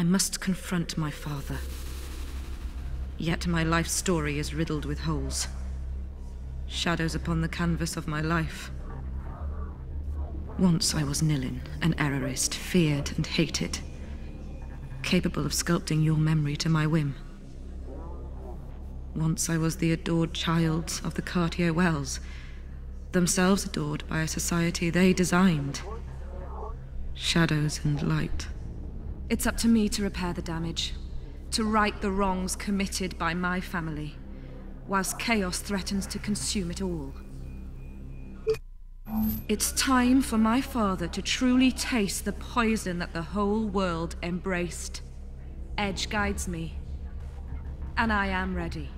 I must confront my father. Yet my life story is riddled with holes. Shadows upon the canvas of my life. Once I was Nilin, an errorist, feared and hated. Capable of sculpting your memory to my whim. Once I was the adored child of the Cartier Wells, themselves adored by a society they designed. Shadows and light. It's up to me to repair the damage, to right the wrongs committed by my family, whilst chaos threatens to consume it all. It's time for my father to truly taste the poison that the whole world embraced. Edge guides me, and I am ready.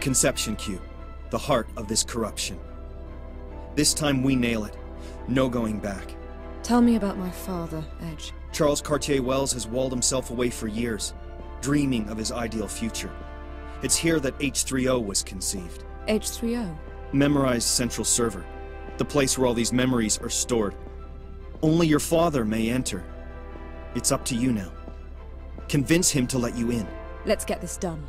Conception cube, the heart of this corruption. This time we nail it. No going back. Tell me about my father, Edge. Charles Cartier Wells has walled himself away for years, dreaming of his ideal future. It's here that H3O was conceived. H3O? Memorized Central Server, the place where all these memories are stored. Only your father may enter. It's up to you now. Convince him to let you in. Let's get this done.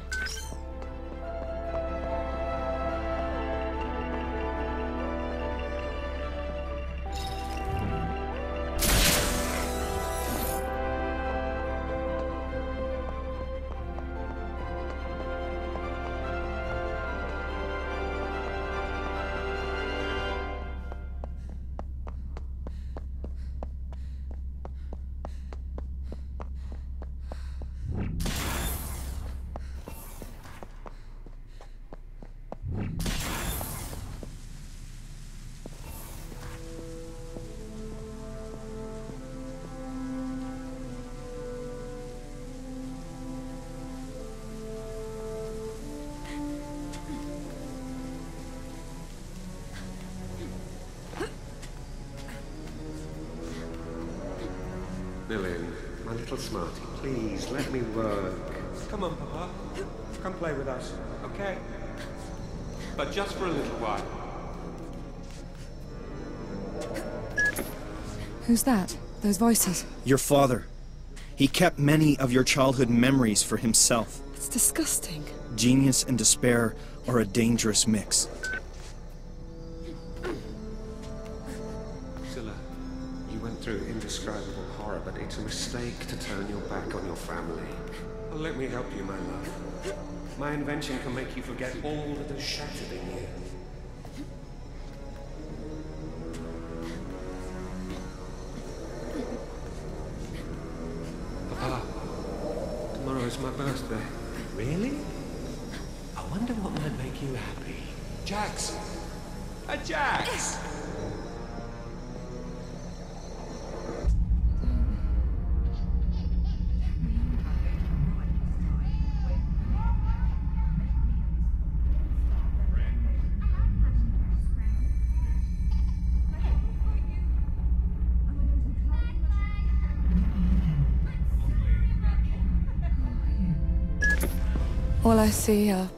Let me work. Come on, Papa. Come play with us, okay? But just for a little while. Who's that? Those voices? Your father. He kept many of your childhood memories for himself. It's disgusting. Genius and despair are a dangerous mix. You went through indescribable horror, but it's a mistake to turn your back on your family. Let me help you, my love. My invention can make you forget all that is shattered in you. Papa, tomorrow is my birthday. Really? I wonder what might make you happy. Jax! A Jax! I see are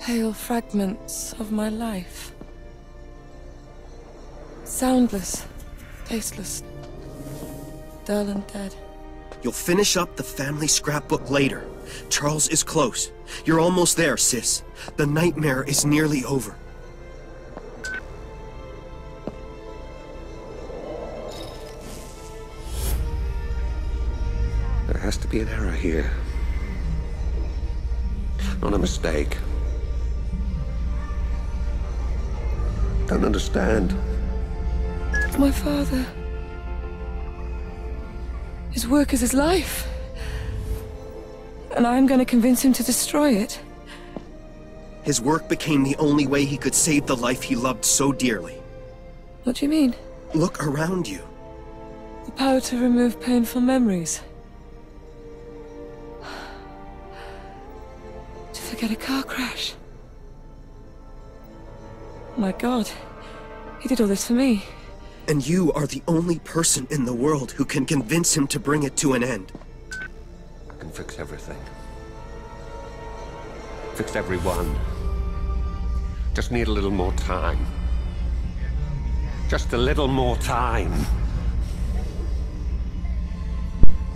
pale fragments of my life. Soundless, tasteless, dull and dead. You'll finish up the family scrapbook later. Charles is close. You're almost there, sis. The nightmare is nearly over. There has to be an error here. Not a mistake. Don't understand. My father. His work is his life. And I'm going to convince him to destroy it. His work became the only way he could save the life he loved so dearly. What do you mean? Look around you. The power to remove painful memories. To forget a car crash. My god. He did all this for me. And you are the only person in the world who can convince him to bring it to an end. I can fix everything. Fix everyone. Just need a little more time. Just a little more time.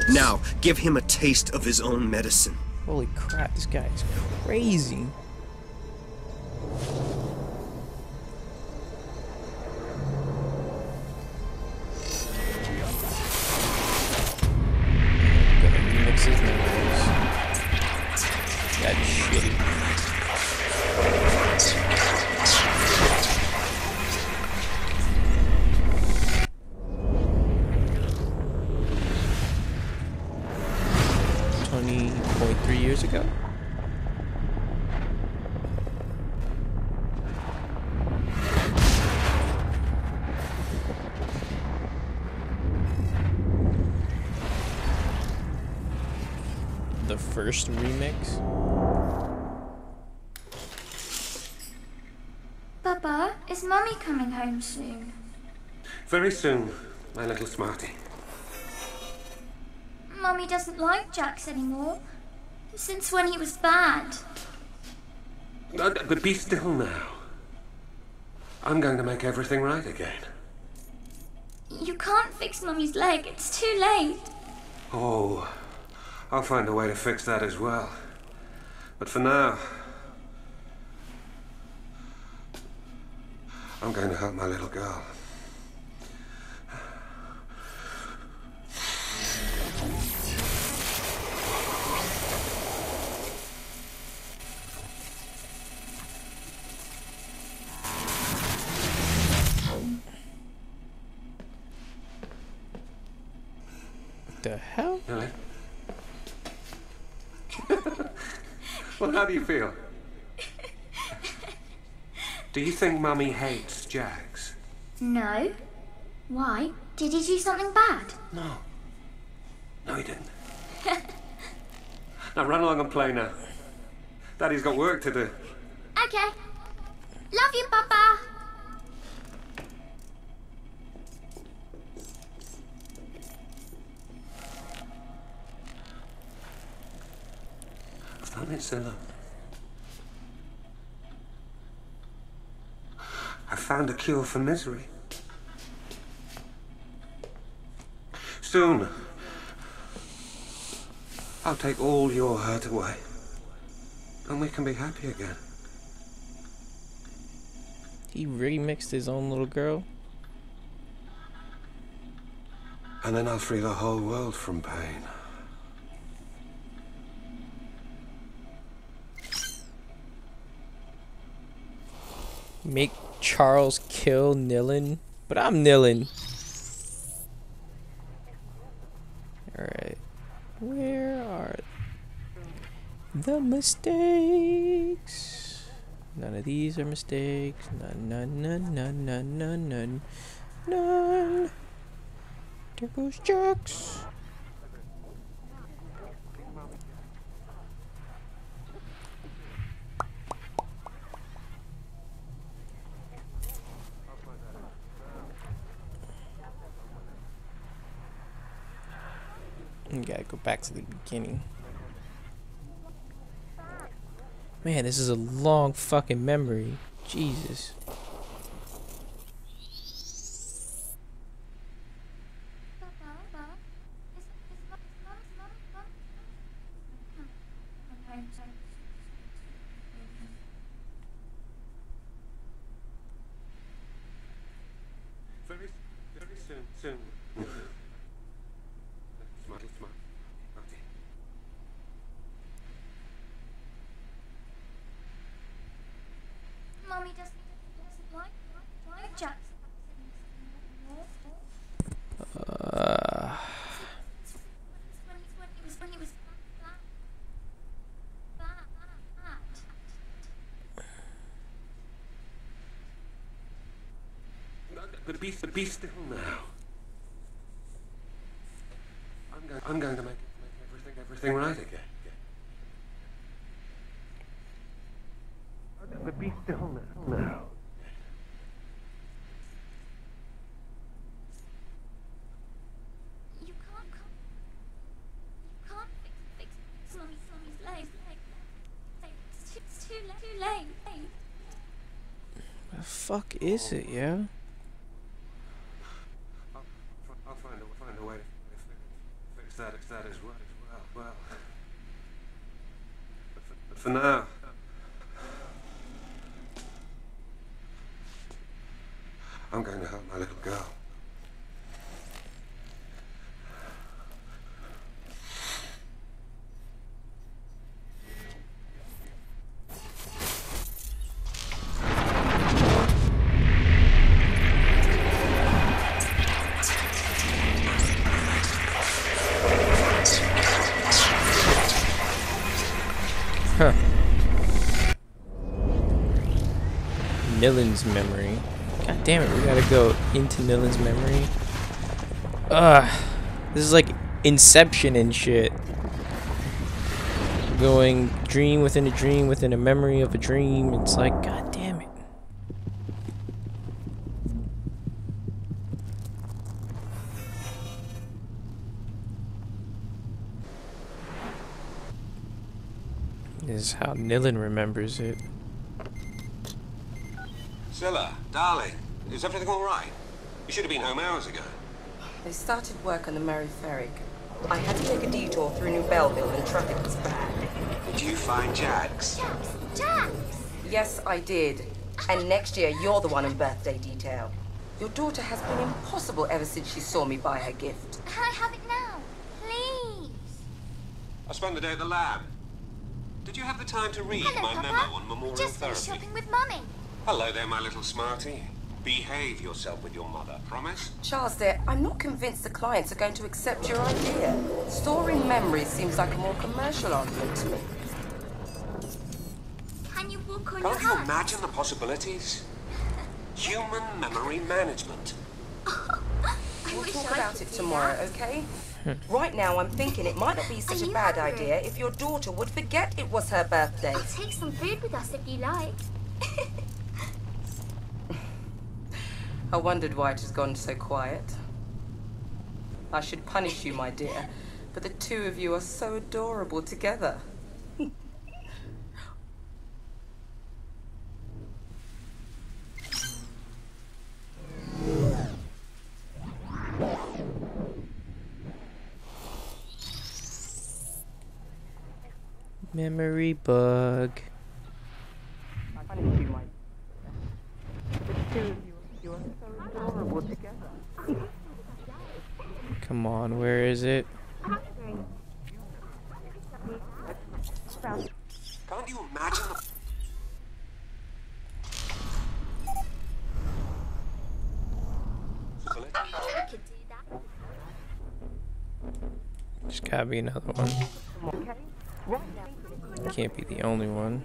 Now, give him a taste of his own medicine. Holy crap, this guy is crazy. The first remix. Papa, is Mummy coming home soon? Very soon, my little smarty. Mummy doesn't like Jax anymore. Since when he was bad. Uh, But be still now. I'm going to make everything right again. You can't fix Mummy's leg, it's too late. Oh, I'll find a way to fix that as well. But for now, I'm going to help my little girl. The hell? Really? Well, how do you feel? Do you think Mummy hates Jax? No. Why? Did he do something bad? No. No, he didn't. now run along and play now. Daddy's got work to do. Okay. Love you, Papa. Done it, Scylla. I found a cure for misery. Soon, I'll take all your hurt away. And we can be happy again. He remixed his own little girl. And then I'll free the whole world from pain. Make Charles kill Nilin. But I'm Nilin. Alright. Where are the mistakes? None of these are mistakes. None, none, none, none, none, none, none. None. There goes Jax. You gotta go back to the beginning. Man, this is a long fucking memory. Jesus. Soon, soon. But be, be still now. I'm going, I'm going to make, make everything, everything right again. But be still now. now. You can't, come, you can't fix, Slummy's, it's too, late. The fuck is it, yeah? Nilin's memory. God damn it, we gotta go into Nilin's memory. Ugh. This is like Inception and shit. Going dream within a dream within a memory of a dream. It's like, god damn it. This is how Nilin remembers it. Scylla, darling, is everything all right? You should have been home hours ago. They started work on the Mary Ferrick. I had to take a detour through New Belleville and traffic was bad. Did you find Jax? Jax! Jax! Yes, I did. And next year, you're the one in birthday detail. Your daughter has been impossible ever since she saw me buy her gift. Can I have it now? Please! I spent the day at the lab. Did you have the time to read Hello, my Papa. memo on memorial Just finished therapy? shopping with Mummy. Hello there, my little smarty. Behave yourself with your mother, promise? Charles, dear, I'm not convinced the clients are going to accept your idea. Storing memories seems like a more commercial argument to me. Can you walk on Can't your you hands? imagine the possibilities? Human memory management. I We'll talk I about it tomorrow, that. okay? right now, I'm thinking it might not be such a bad hungry? idea if your daughter would forget it was her birthday. I'll take some food with us if you like. I wondered why it has gone so quiet. I should punish you, my dear, but the two of you are so adorable together. Memory bug. Come on, where is it? Can't you imagine the possibilities? I could do that. There's gotta be another one. Can't be the only one.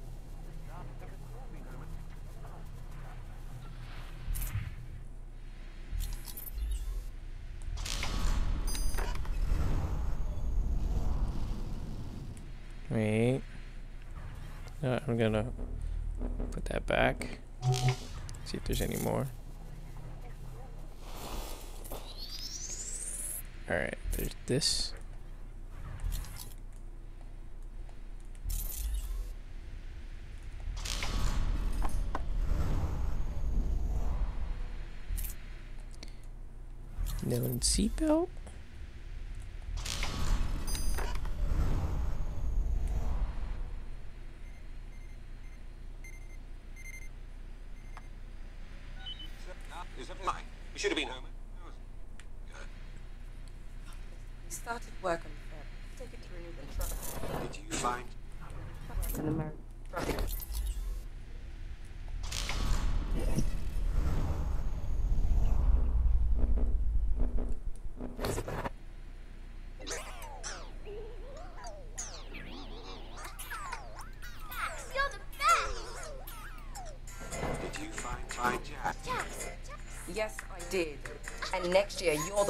Wait. No, I'm gonna put that back. See if there's any more. Alright, there's this. Nilin seatbelt?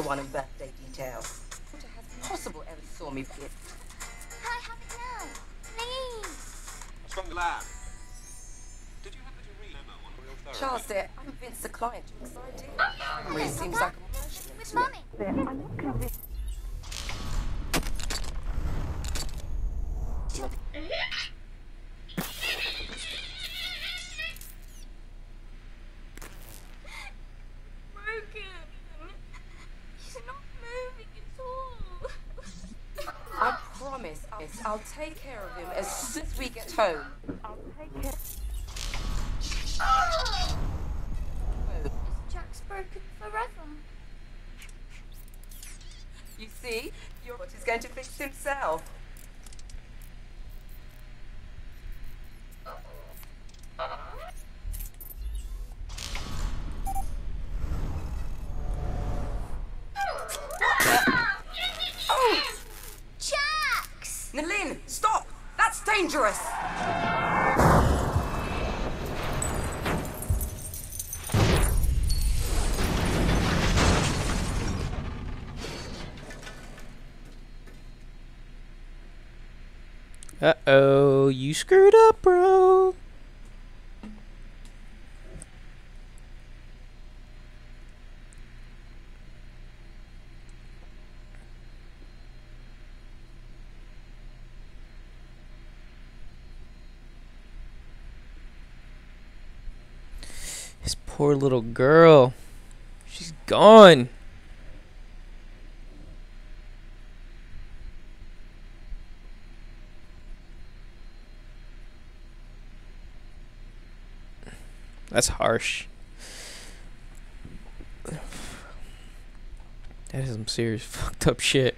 I did. And next year, you're the one in birthday detail. Daughter has possible ever saw me. Can I have it now? Please. What's from the lab? Did you happen to read memo on real therapy? Charles, dear, I'm convinced the client Jack's idea. Oh, Memory seems like With Mummy. Broken. He's not moving at all. I promise, Alice, I'll take care of him as soon as Uh oh, you screwed up, bro. This poor little girl. She's gone. That's harsh. That is some serious fucked up shit.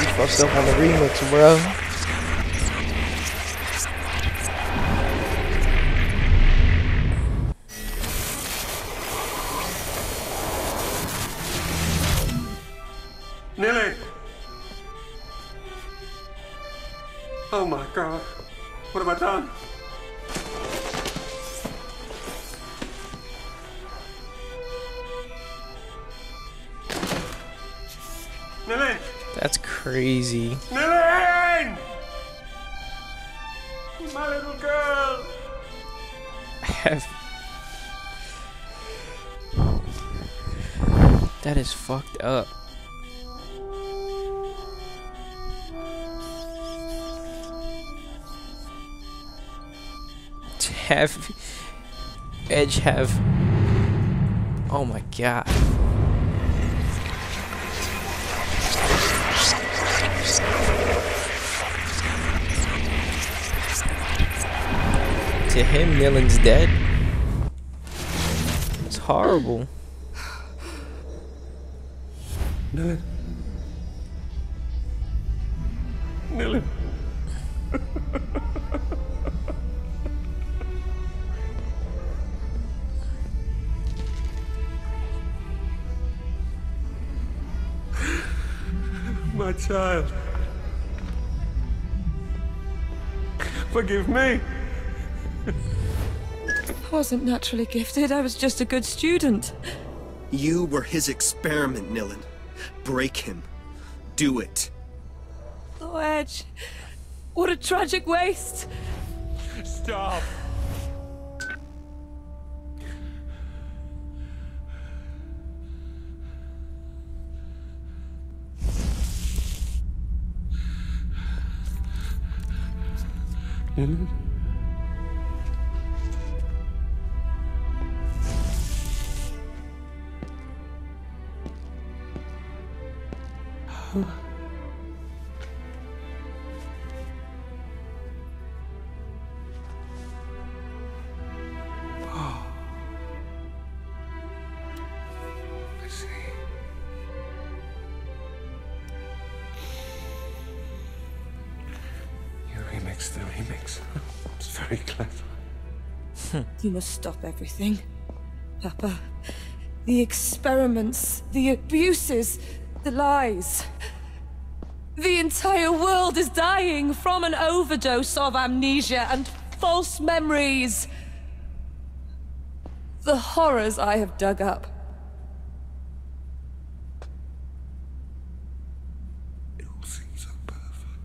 You fucked up on the remix, bro. Have. Oh my god. To him, Nilin's dead. It's horrible. Nilly. Forgive me. I wasn't naturally gifted, I was just a good student. You were his experiment, Nilin. Break him. Do it. Oh, Edge. What a tragic waste. Stop. Nilin? You the remix. It's very clever. You must stop everything. Papa. The experiments, the abuses, the lies. The entire world is dying from an overdose of amnesia and false memories. The horrors I have dug up. It all seems so perfect.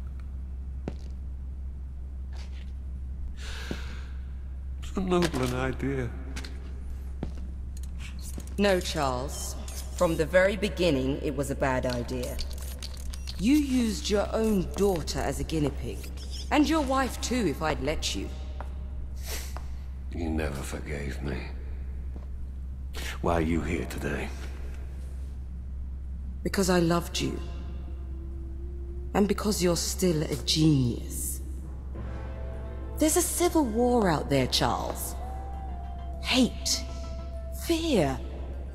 So noble an idea. No, Charles. From the very beginning, it was a bad idea. You used your own daughter as a guinea pig. And your wife too, if I'd let you. You never forgave me. Why are you here today? Because I loved you. And because you're still a genius. There's a civil war out there, Charles. Hate. Fear.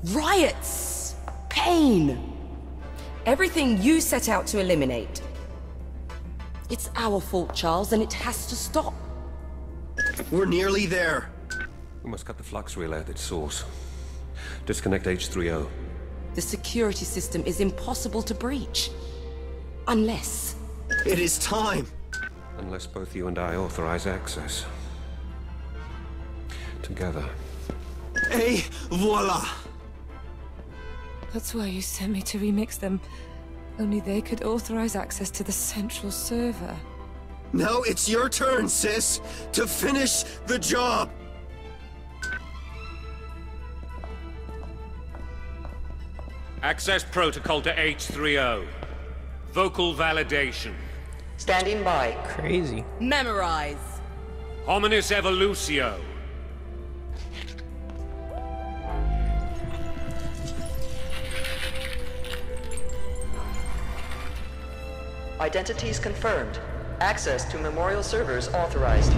Riots. Pain. Everything you set out to eliminate. It's our fault, Charles, and it has to stop. We're nearly there. We must cut the flux relay at its source. Disconnect H3O. The security system is impossible to breach. Unless... It is time. Unless both you and I authorize access. Together. Et voila! That's why you sent me to remix them. Only they could authorize access to the central server. Now it's your turn, sis, to finish the job. Access protocol to H3O. Vocal validation. Standing by. Crazy. Memorize. Hominis evolutio. Identities confirmed. Access to memorial servers authorized.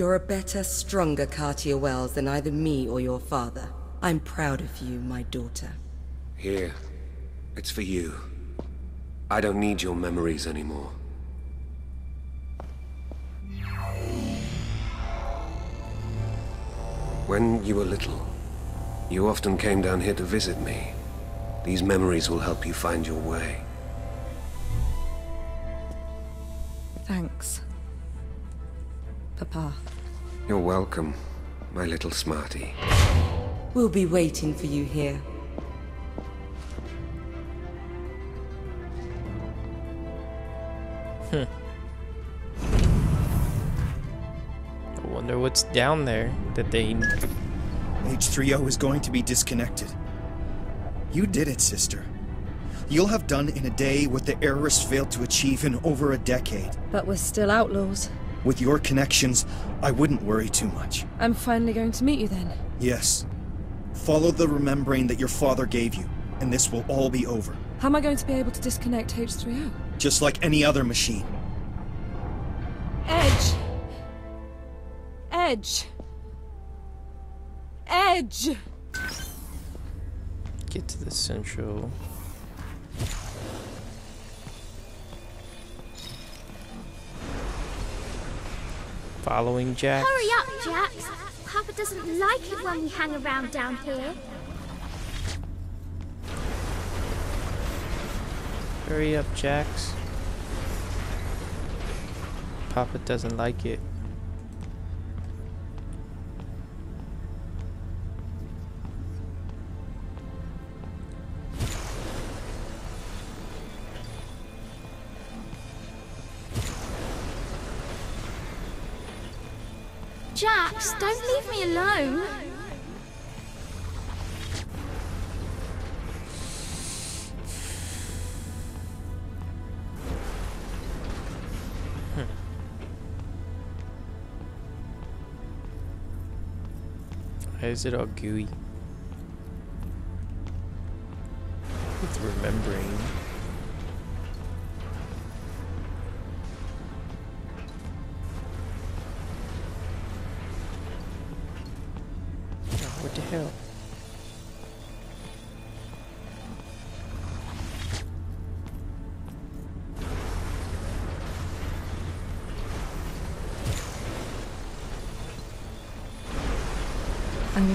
You're a better, stronger Cartier Wells than either me or your father. I'm proud of you, my daughter. Here. It's for you. I don't need your memories anymore. When you were little, you often came down here to visit me. These memories will help you find your way. Thanks. Papa. You're welcome, my little smarty. We'll be waiting for you here. Hmm. I wonder what's down there that they. H3O is going to be disconnected. You did it, sister. You'll have done in a day what the Errorists failed to achieve in over a decade. But we're still outlaws. With your connections, I wouldn't worry too much. I'm finally going to meet you then. Yes. Follow the Remembrane that your father gave you, and this will all be over. How am I going to be able to disconnect H3O? Just like any other machine. Edge! Edge! Edge! Get to the central. Following Jax. Hurry up, Jax. Papa doesn't like it when we hang around down here. Hurry up, Jax. Papa doesn't like it. Alone. Why is it all gooey? With remembering.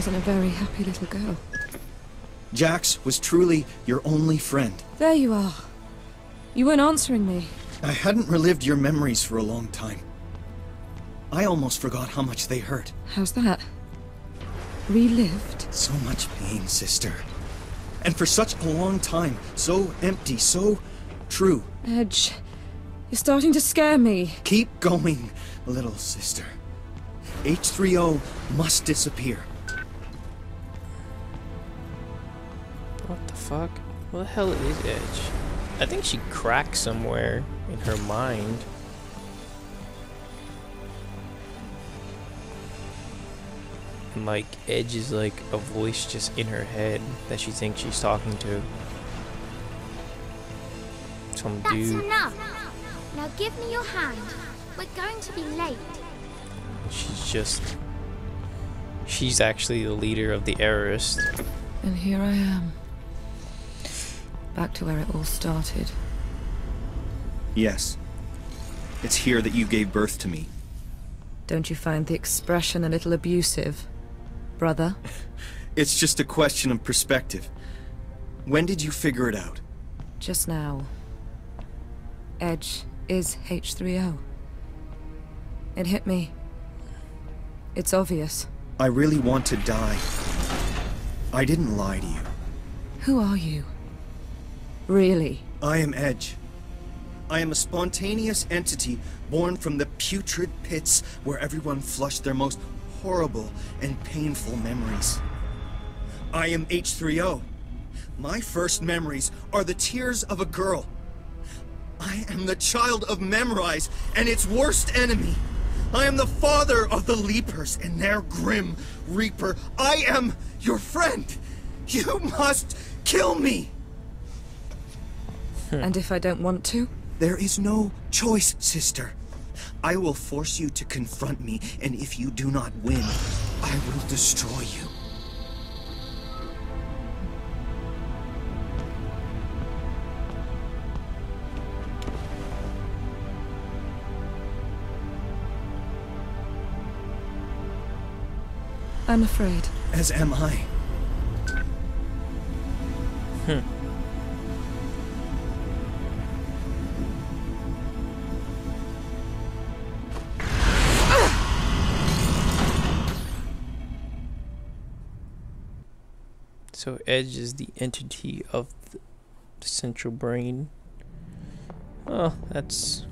Wasn't a very happy little girl. Jax was truly your only friend. There you are. You weren't answering me. I hadn't relived your memories for a long time. I almost forgot how much they hurt. How's that? Relived? So much pain, sister. And for such a long time, so empty, so true. Edge, you're starting to scare me. Keep going, little sister. H3O must disappear. Fuck? What the hell is Edge? I think she cracked somewhere in her mind. And like Edge is like a voice just in her head that she thinks she's talking to. Some That's dude. enough. Now give me your hand. We're going to be late. She's just. She's actually the leader of the Errorist. And here I am. Back to where it all started. Yes. It's here that you gave birth to me. Don't you find the expression a little abusive, brother? It's just a question of perspective. When did you figure it out? Just now. Edge is H3O. It hit me. It's obvious. I really want to die. I didn't lie to you. Who are you? Really? I am Edge. I am a spontaneous entity born from the putrid pits where everyone flushed their most horrible and painful memories. I am H3O. My first memories are the tears of a girl. I am the child of Memorize and its worst enemy. I am the father of the Leapers and their grim reaper. I am your friend. You must kill me. Hmm. And if I don't want to? There is no choice, sister. I will force you to confront me, and if you do not win, I will destroy you. I'm afraid. As am I. So Edge is the entity of the central brain. Oh, that's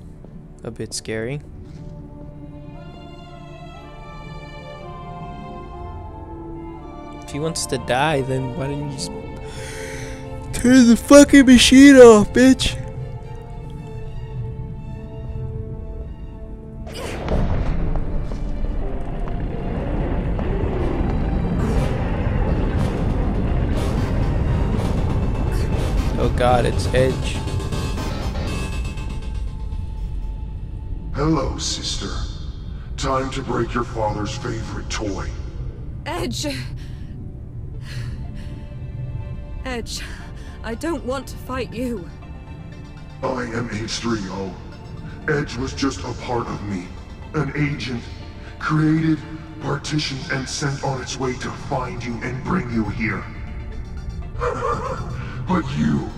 a bit scary. If he wants to die, then why don't you just turn the fucking machine off, bitch? God, it's Edge. Hello, sister. Time to break your father's favorite toy. Edge! Edge, I don't want to fight you. I am H3O. Edge was just a part of me. An agent. Created, partitioned, and sent on its way to find you and bring you here. but you,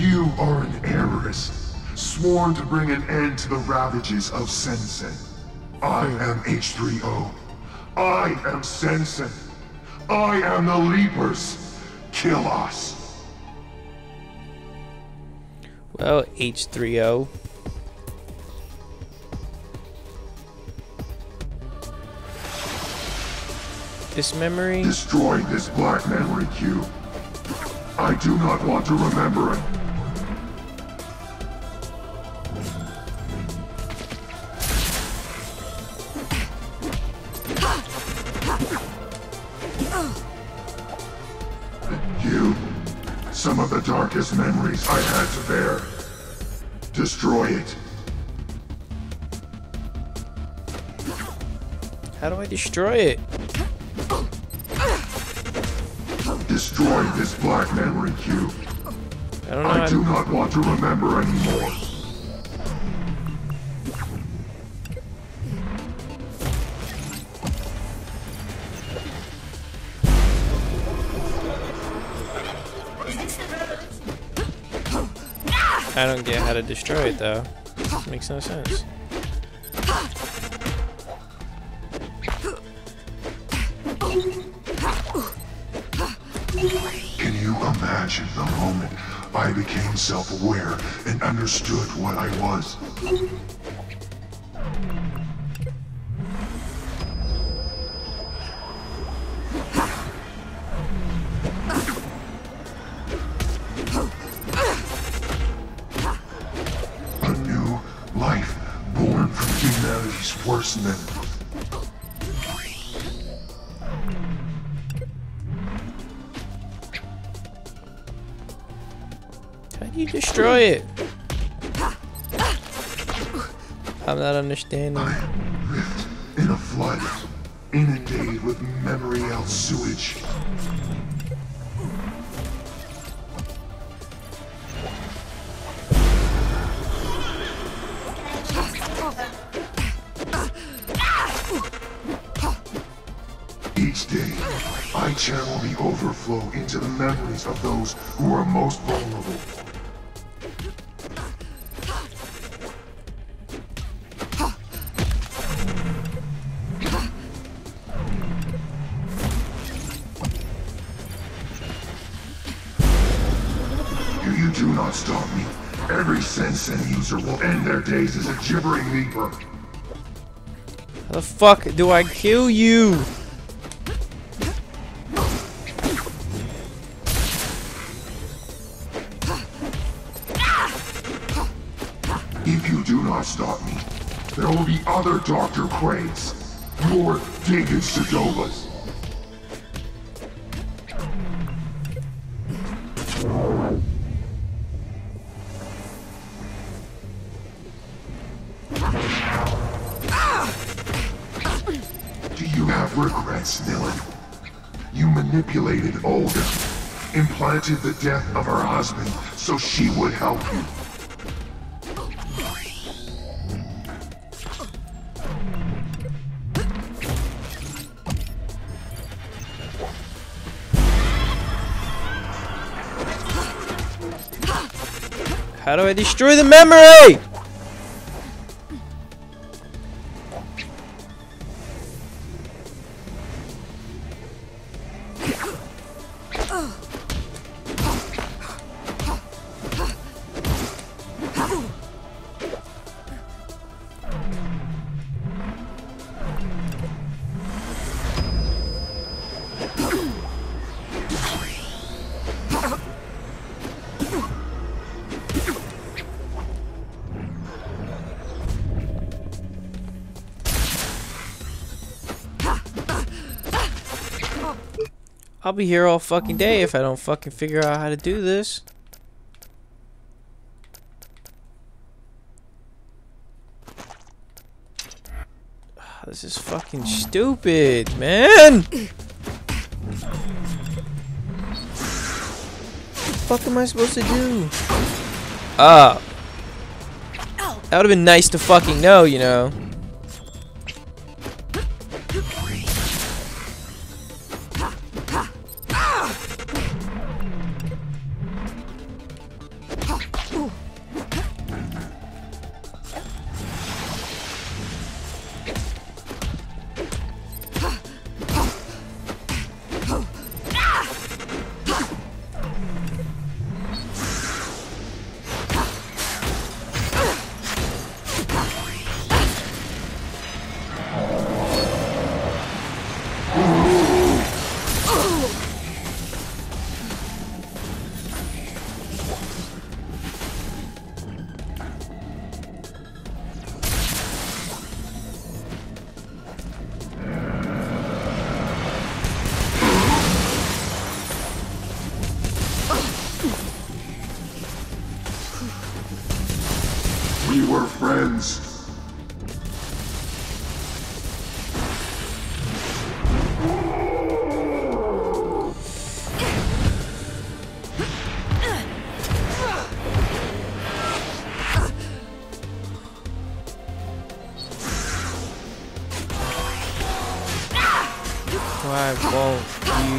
you are an heiress. Sworn to bring an end to the ravages of Sensen. I am H3O. I am Sensen. I am the Leapers. Kill us. Well, H3O. This memory. Destroy this black memory cube. I do not want to remember it. Destroy it. How do I destroy it? Destroy this black memory cube. I don't know. how I do not want to remember anymore. I don't get how to destroy it though. Makes no sense. Can you imagine the moment I became self-aware and understood what I was? Destroy it? I'm not understanding. I Lived in a flood, inundated with memory out sewage. Each day, I channel the overflow into the memories of those who are most gibbering leaper. How the fuck do I kill you? If you do not stop me, there will be other Dr. Quaids. More David Sedovas. Nilin? You manipulated Olga, implanted the death of her husband so she would help you. How do I destroy the memory? Be here all fucking day if I don't fucking figure out how to do this. This is fucking stupid, man. What the fuck am I supposed to do? Ah. That would have been nice to fucking know, you know.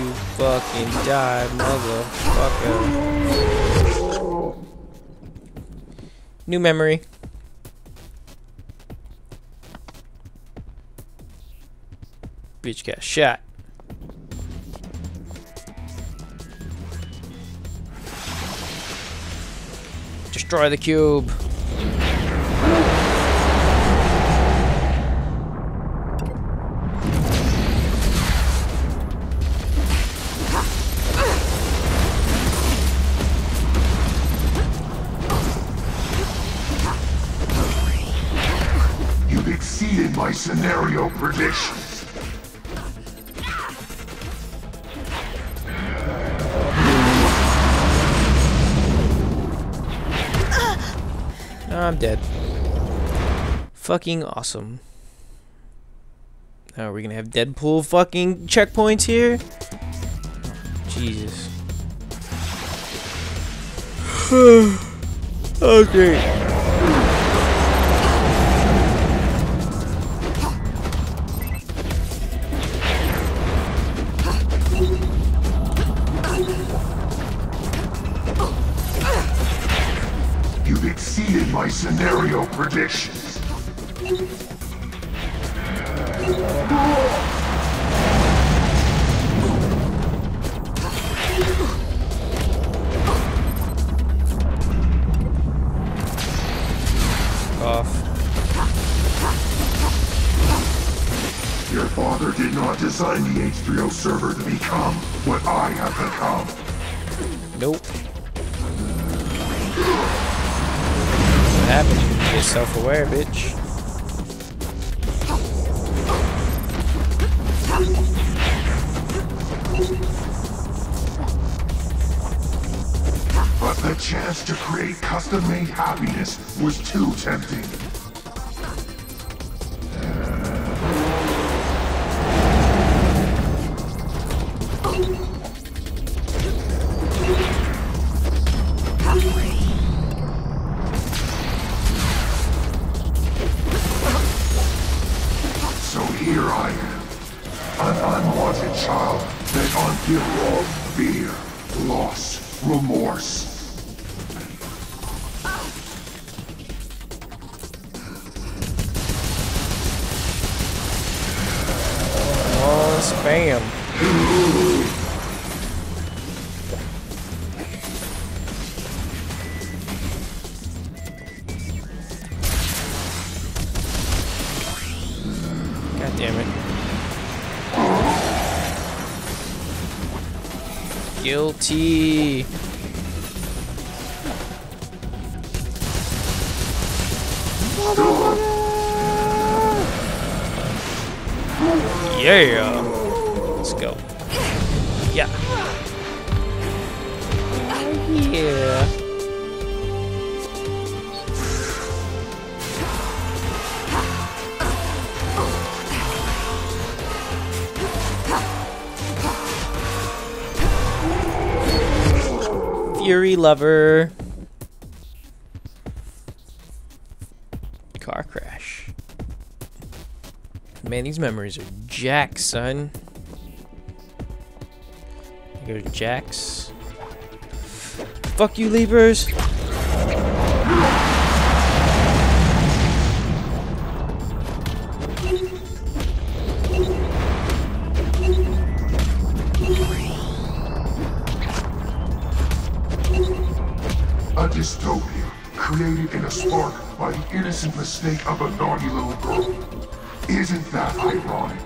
You fucking die, motherfucker? New memory. Bitch got shot. Destroy the cube. Scenario predictions. I'm dead. Fucking awesome. Now are we gonna have Deadpool fucking checkpoints here? Jesus. You've scenario predictions. Your father did not design the H3O server to become what I have become. Nope. What happens when you get self-aware, bitch? But the chance to create custom-made happiness was too tempting. Yeah. Let's go. Yeah. Yeah. Fury lover. Man, these memories are jack, son. Goes Jax. Fuck you, Leapers. A dystopia created in a spark by the innocent mistake of a naughty little girl. That ironic?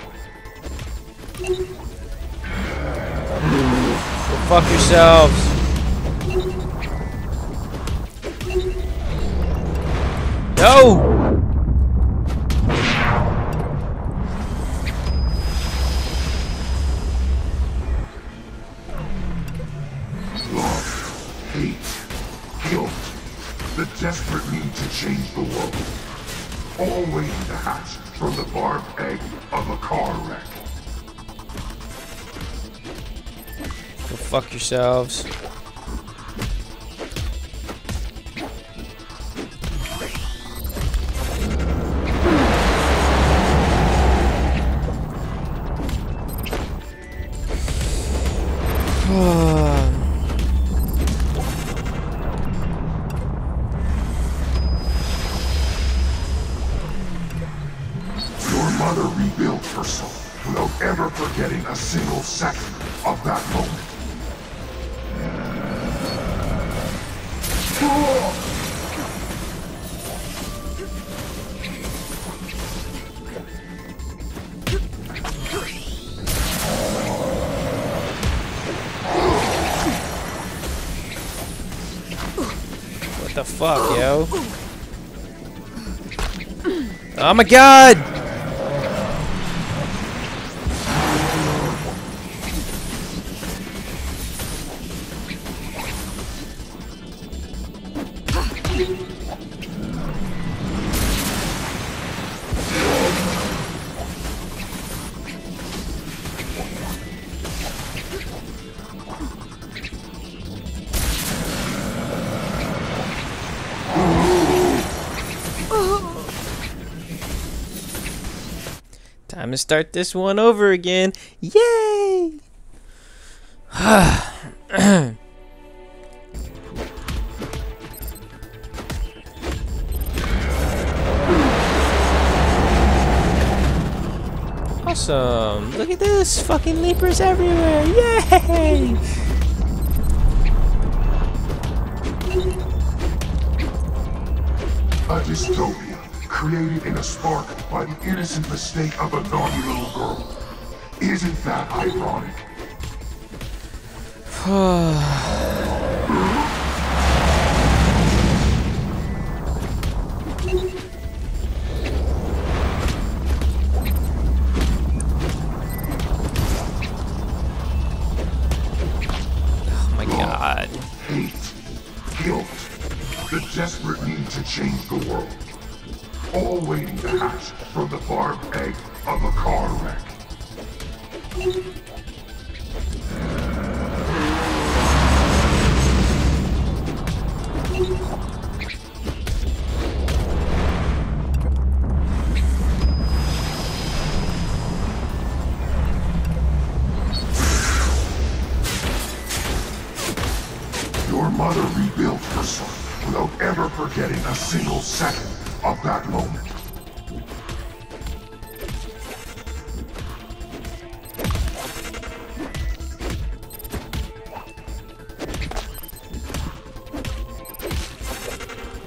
Go fuck yourselves. No! Love, hate, guilt, the desperate need to change the world. All waiting to hatch from the barbed egg of a car wreck. Go fuck yourselves. Oh my god! Time to start this one over again. Yay! awesome! Look at this! Fucking leapers everywhere! Yay! A dystopia created in a spark by the innocent mistake of a naughty little girl. Isn't that ironic? oh my god. Hate, guilt, the desperate need to change the world. All waiting to hatch from the barbed egg of a car wreck. Your mother rebuilt her son without ever forgetting a single second that moment.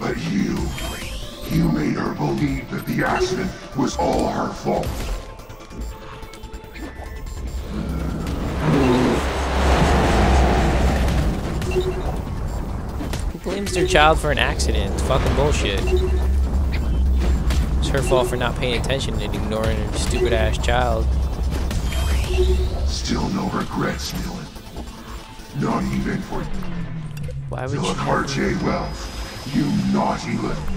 But you, you made her believe that the accident was all her fault. Who blames their child for an accident? Fucking bullshit. It's her fault for not paying attention and ignoring her stupid ass child. Still no regrets, Nilin. Not even for Why would you? Wells. You naughty little.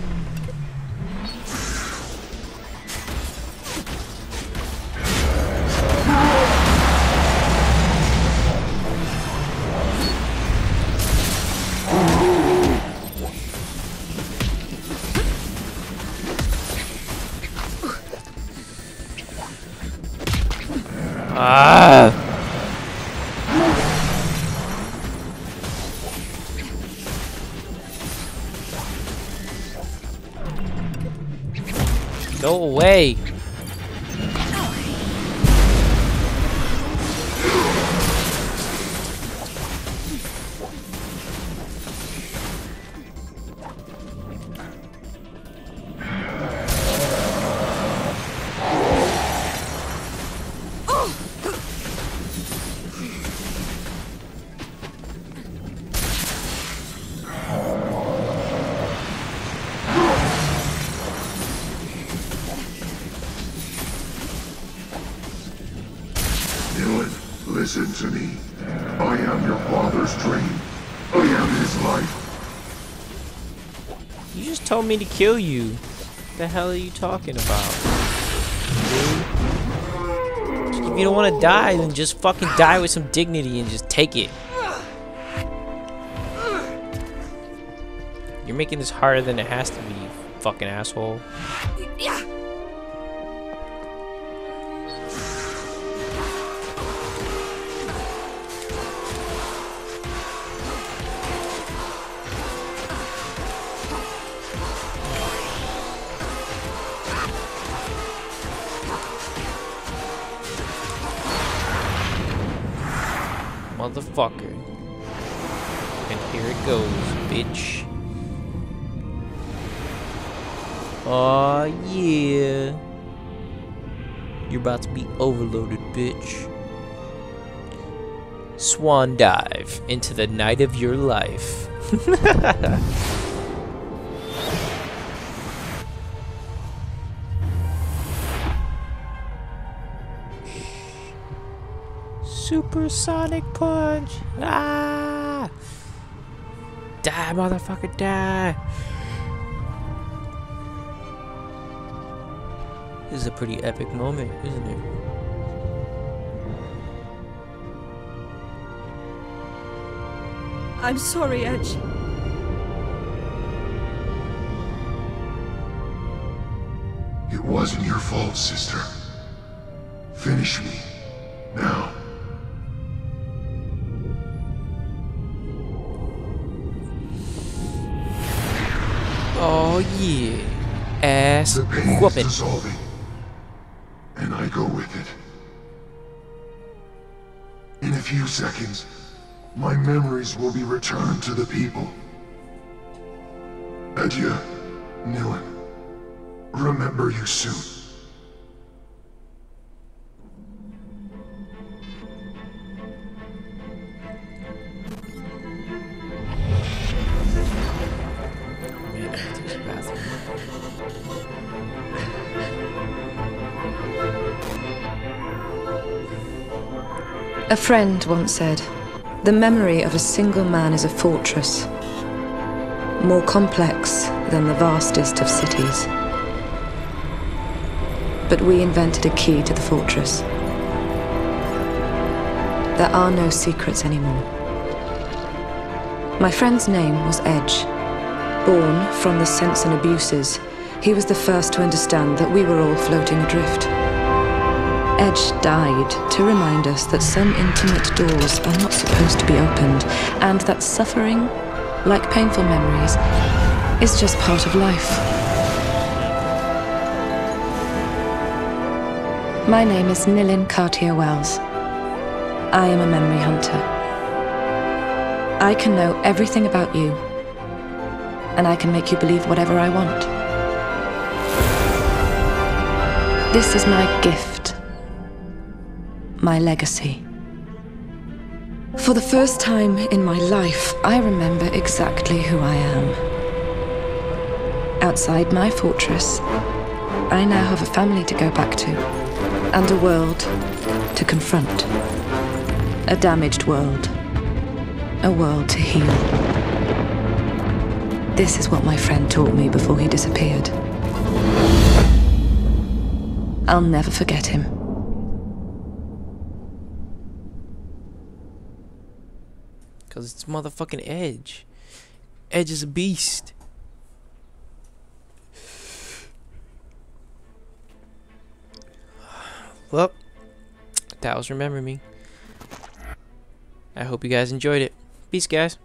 Listen to me. I am your father's dream. I am his life. You just told me to kill you. What The hell are you talking about? dude? If you don't want to die, then just fucking die with some dignity and just take it. You're making this harder than it has to be, you fucking asshole. Motherfucker. And here it goes, bitch. Oh yeah. You're about to be overloaded, bitch. Swan dive into the night of your life. Supersonic punch. Ah! Die, motherfucker, die. This is a pretty epic moment, isn't it? I'm sorry, Edge. It wasn't your fault, sister. Finish me. Now. Yeah. Ass The pain is whooping. dissolving. And I go with it. In a few seconds, my memories will be returned to the people. Adieu, Nilin. Remember you soon. Friend once said, The memory of a single man is a fortress, more complex than the vastest of cities. But we invented a key to the fortress. There are no secrets anymore. My friend's name was Edge. Born from the sense and abuses, he was the first to understand that we were all floating adrift. Edge died to remind us that some intimate doors are not supposed to be opened, and that suffering, like painful memories, is just part of life. My name is Nilin Cartier Wells. I am a memory hunter. I can know everything about you, and I can make you believe whatever I want. This is my gift my legacy. For the first time in my life, I remember exactly who I am. Outside my fortress, I now have a family to go back to, and a world to confront. A damaged world. A world to heal. This is what my friend taught me before he disappeared. I'll never forget him. Cause it's motherfucking Edge. Edge is a beast. Well, that was Remember Me. I hope you guys enjoyed it. Peace, guys.